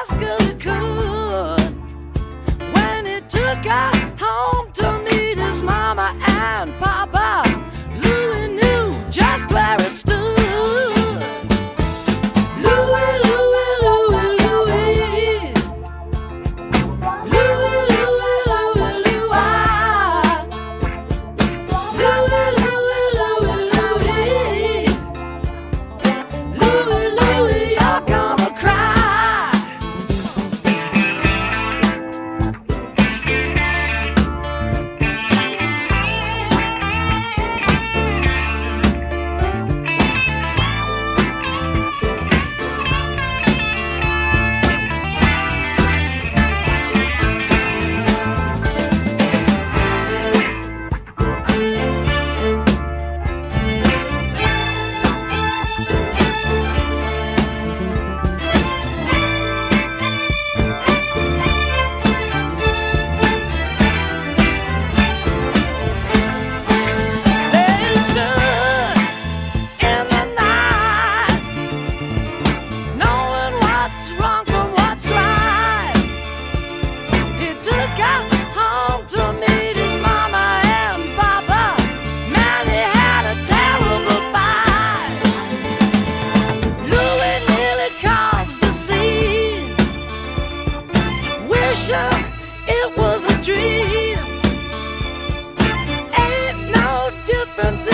as good as could. When he took her home to meet his mama and happens